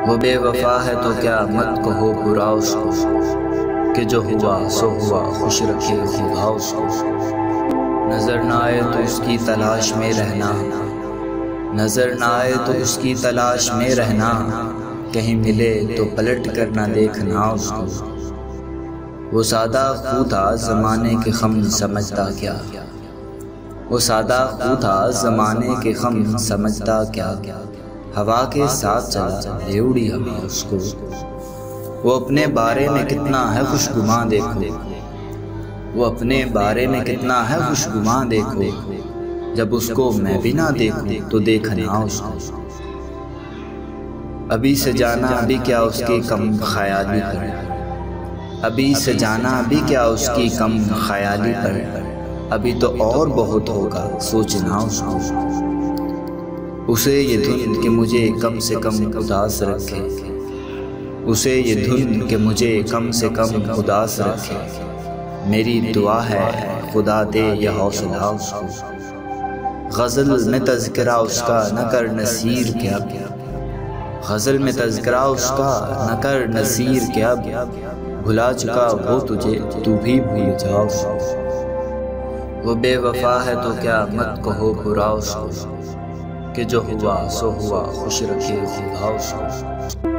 वो बेवफा है तो क्या मत कहो बुरा उसको, कि जो हुआ, सो हुआ, खुश रखे खुदा उसको। नज़र ना आए तो उसकी तलाश में रहना। नज़र ना आए तो उसकी तलाश में रहना। कहीं मिले तो पलट कर ना देखना उसको। वो सादा खू था, ज़माने के खम समझता क्या? वो सादा खू था, ज़माने के खम समझता क्या? हवा के साथ चला ले उड़ी हवा उसको। वो अपने बारे में कितना है खुशगुमा देखो। वो अपने बारे में कितना है खुशगुमा देखो। जब उसको मैं भी ना देखूँ तो देखना उसको। अभी से जाना अभी क्या उसके कम ख्याली पर? अभी से जाना अभी क्या उसकी कम ख्याली पर? अभी तो और बहुत होगा सोचना उसको। उसे ये धुन कि मुझे कम से कम उदास रखे। उसे ये धुन कि मुझे कम से कम उदास रखे। मेरी दुआ है खुदा दे यह हौसला उसको। गज़ल में तस्करा उसका न कर नसीर क्या? गज़ल में तस्करा उसका न कर नसीर क्या? भुला चुका वो तुझे तू भी भूल जाओ। वो बेवफा है तो क्या मत कहो बुरा उसको? कि जो हुआ सो हुआ खुश रखे खुदा उसको